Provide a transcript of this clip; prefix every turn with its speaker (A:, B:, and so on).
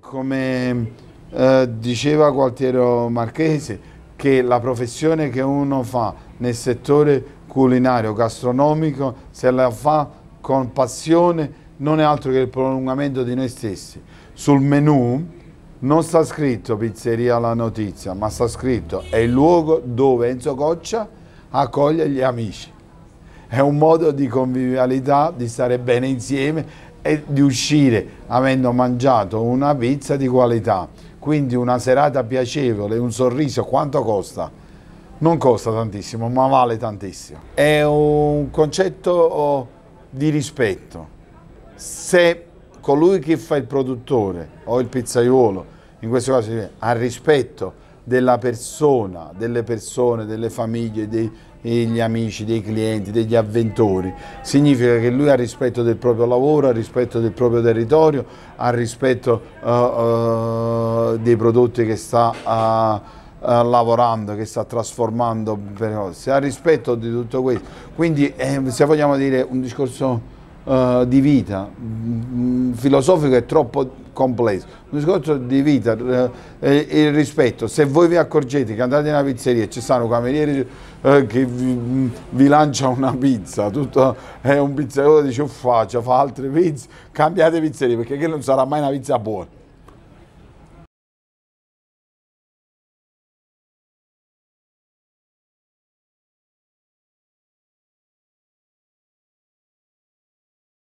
A: Come eh, diceva Gualtiero Marchese, che la professione che uno fa nel settore culinario, gastronomico, se la fa con passione non è altro che il prolungamento di noi stessi. Sul menù non sta scritto pizzeria la notizia, ma sta scritto è il luogo dove Enzo Coccia accoglie gli amici. È un modo di convivialità, di stare bene insieme e di uscire avendo mangiato una pizza di qualità. Quindi una serata piacevole, un sorriso, quanto costa? Non costa tantissimo, ma vale tantissimo. È un concetto di rispetto. Se colui che fa il produttore o il pizzaiolo, in questo caso ha rispetto della persona, delle persone, delle famiglie, dei, degli amici, dei clienti, degli avventori, significa che lui ha rispetto del proprio lavoro, ha rispetto del proprio territorio, ha rispetto uh, uh, dei prodotti che sta uh, lavorando, che sta trasformando, ha rispetto di tutto questo. Quindi eh, se vogliamo dire un discorso uh, di vita, mm, filosofico è troppo complesso, un discorso di vita, uh, il rispetto, se voi vi accorgete che andate in una pizzeria e ci stanno camerieri uh, che vi, mm, vi lancia una pizza, tutto, è un pizzaiolo dice uffa, fa altre pizze, cambiate pizzeria perché non sarà mai una pizza buona.